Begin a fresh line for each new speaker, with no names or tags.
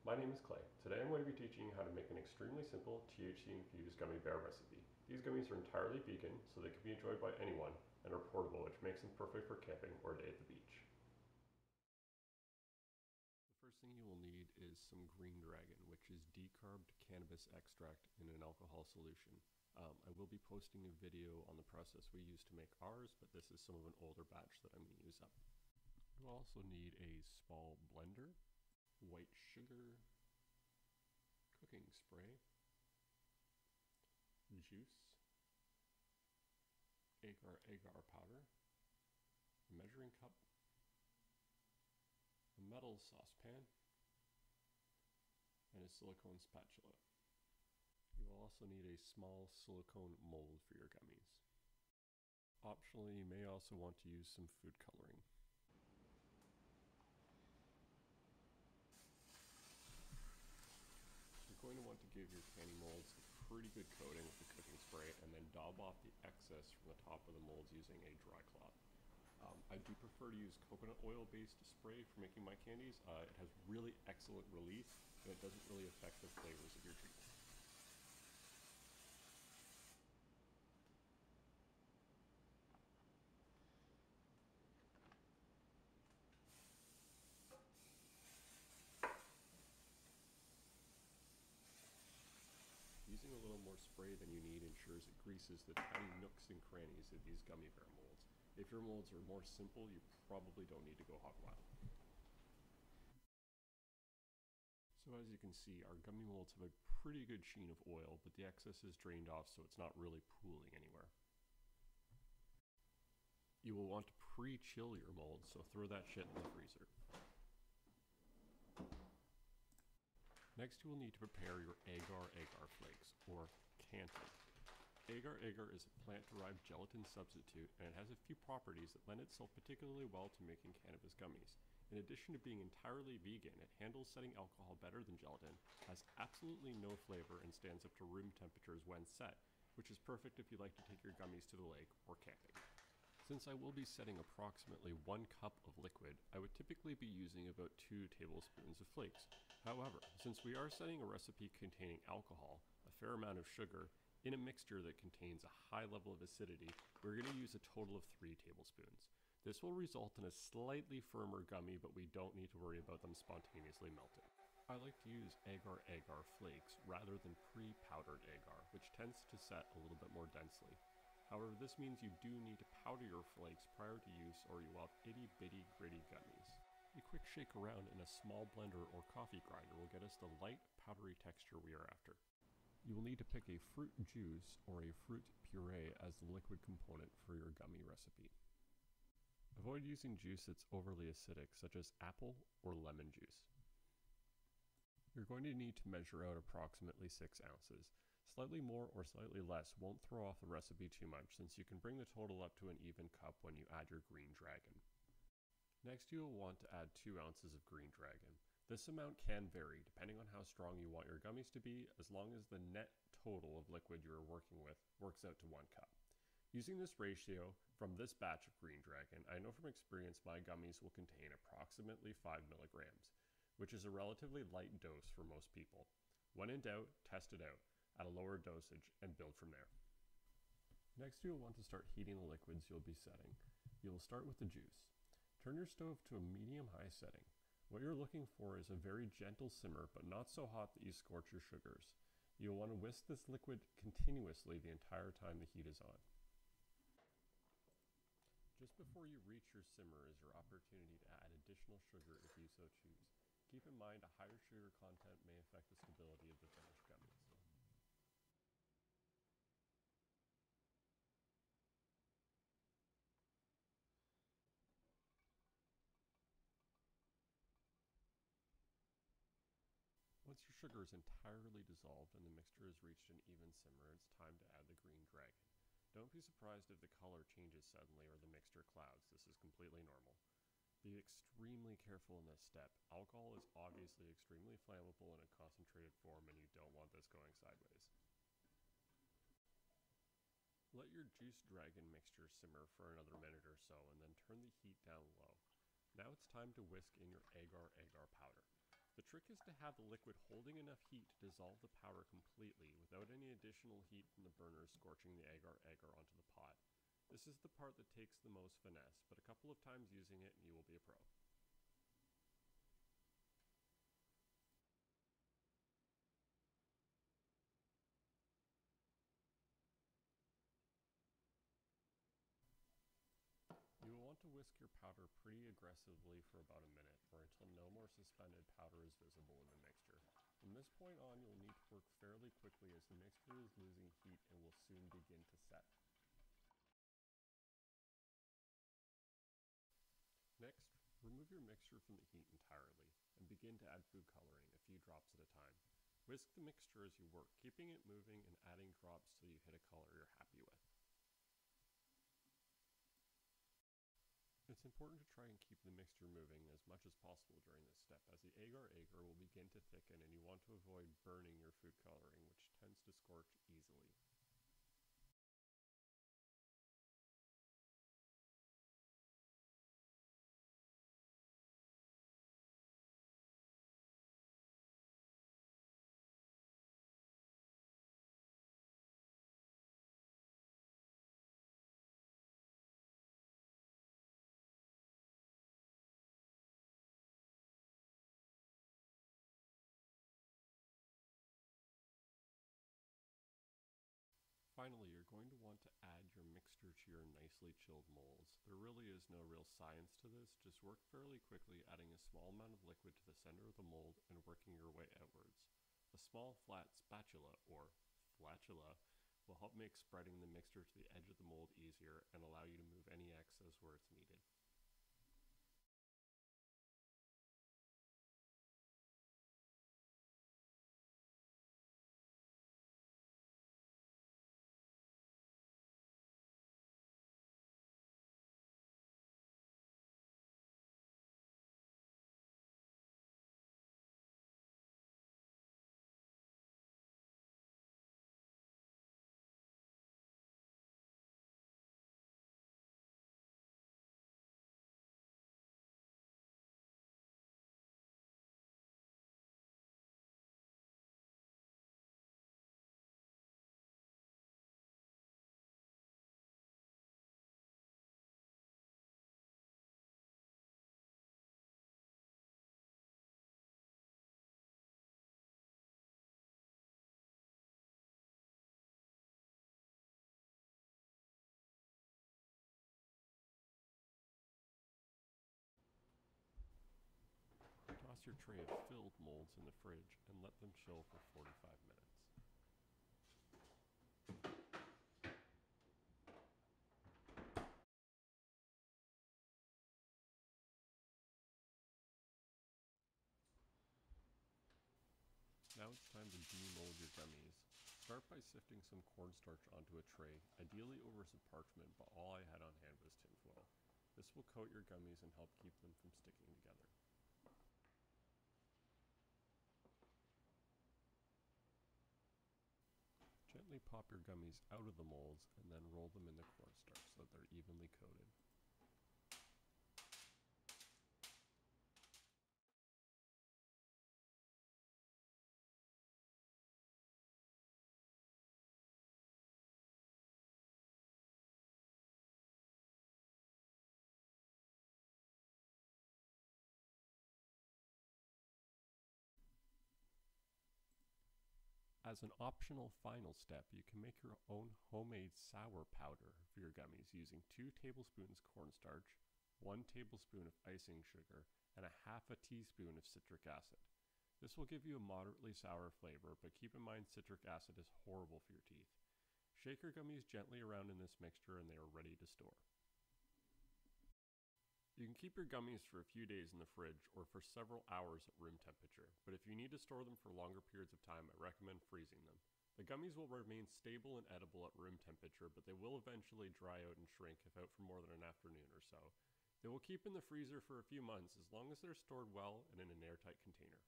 My name is Clay. Today I'm going to be teaching you how to make an extremely simple THC-infused gummy bear recipe. These gummies are entirely vegan, so they can be enjoyed by anyone, and are portable, which makes them perfect for camping or a day at the beach. The first thing you will need is some Green Dragon, which is decarbed cannabis extract in an alcohol solution. Um, I will be posting a video on the process we use to make ours, but this is some of an older batch that I'm going to use up. You'll also need a small blender, sugar, cooking spray, juice, agar agar powder, a measuring cup, a metal saucepan, and a silicone spatula. You will also need a small silicone mold for your gummies. Optionally, you may also want to use some food coloring. You're going to want to give your candy molds a pretty good coating with the cooking spray and then daub off the excess from the top of the molds using a dry cloth. Um, I do prefer to use coconut oil based spray for making my candies. Uh, it has really excellent release and it doesn't really affect the flavors of your treats. Using a little more spray than you ensures it greases the tiny nooks and crannies of these gummy bear molds. If your molds are more simple, you probably don't need to go hot wild. So as you can see, our gummy molds have a pretty good sheen of oil, but the excess is drained off so it's not really pooling anywhere. You will want to pre-chill your molds, so throw that shit in the freezer. Next you will need to prepare your agar-agar flakes, or kanten. Agar-agar is a plant-derived gelatin substitute and it has a few properties that lend itself particularly well to making cannabis gummies. In addition to being entirely vegan, it handles setting alcohol better than gelatin, has absolutely no flavor and stands up to room temperatures when set, which is perfect if you like to take your gummies to the lake or camping. Since I will be setting approximately one cup of liquid, I would typically be using about two tablespoons of flakes. However, since we are setting a recipe containing alcohol, a fair amount of sugar, in a mixture that contains a high level of acidity, we're going to use a total of three tablespoons. This will result in a slightly firmer gummy, but we don't need to worry about them spontaneously melting. I like to use agar-agar flakes rather than pre-powdered agar, which tends to set a little bit more densely. However, this means you do need to powder your flakes prior to use or you will have itty bitty gritty gummies. A quick shake around in a small blender or coffee grinder will get us the light, powdery texture we are after. You will need to pick a fruit juice or a fruit puree as the liquid component for your gummy recipe. Avoid using juice that's overly acidic, such as apple or lemon juice. You're going to need to measure out approximately 6 ounces. Slightly more or slightly less won't throw off the recipe too much since you can bring the total up to an even cup when you add your green dragon. Next you will want to add 2 ounces of green dragon. This amount can vary depending on how strong you want your gummies to be as long as the net total of liquid you are working with works out to 1 cup. Using this ratio from this batch of Green Dragon, I know from experience my gummies will contain approximately 5 milligrams, which is a relatively light dose for most people. When in doubt, test it out at a lower dosage and build from there. Next you'll want to start heating the liquids you'll be setting. You will start with the juice. Turn your stove to a medium-high setting. What you're looking for is a very gentle simmer, but not so hot that you scorch your sugars. You'll want to whisk this liquid continuously the entire time the heat is on. Just before you reach your simmer is your opportunity to add additional sugar if you so choose. Keep in mind a higher sugar content may affect the stability of the finished gummies. Once your sugar is entirely dissolved and the mixture has reached an even simmer, it's time to add the green dragon. Don't be surprised if the color changes suddenly or the mixture clouds. This is completely normal. Be extremely careful in this step. Alcohol is obviously extremely flammable in a concentrated form and you don't want this going sideways. Let your juice dragon mixture simmer for another minute or so and then turn the heat down low. Now it's time to whisk in your agar-agar powder. The trick is to have the liquid holding enough heat to dissolve the powder completely without any additional heat from the burner scorching the agar agar onto the pot. This is the part that takes the most finesse, but a couple of times using it and you will be a pro. To whisk your powder pretty aggressively for about a minute, or until no more suspended powder is visible in the mixture. From this point on, you'll need to work fairly quickly as the mixture is losing heat and will soon begin to set. Next, remove your mixture from the heat entirely, and begin to add food coloring, a few drops at a time. Whisk the mixture as you work, keeping it moving and adding drops till you hit a color you're happy with. It's important to try and keep the mixture moving as much as possible during this step, as the agar agar will begin to thicken and you want to avoid burning your food coloring, which tends to scorch easily. Finally, you're going to want to add your mixture to your nicely chilled molds. There really is no real science to this, just work fairly quickly adding a small amount of liquid to the center of the mold and working your way outwards. A small flat spatula, or flatula, will help make spreading the mixture to the edge of the mold easier and allow you to move any excess where it's needed. Toss your tray of filled molds in the fridge and let them chill for 45 minutes. Now it's time to demold your gummies. Start by sifting some cornstarch onto a tray, ideally over some parchment, but all I had on hand was tinfoil. This will coat your gummies and help keep them from sticking together. Gently pop your gummies out of the molds and then roll them in the cornstarch so that they're evenly coated. As an optional final step, you can make your own homemade sour powder for your gummies using 2 tablespoons cornstarch, 1 tablespoon of icing sugar, and a half a teaspoon of citric acid. This will give you a moderately sour flavor, but keep in mind citric acid is horrible for your teeth. Shake your gummies gently around in this mixture and they are ready to store. You can keep your gummies for a few days in the fridge or for several hours at room temperature, but if you need to store them for longer periods of time, I recommend freezing them. The gummies will remain stable and edible at room temperature, but they will eventually dry out and shrink if out for more than an afternoon or so. They will keep in the freezer for a few months as long as they're stored well and in an airtight container.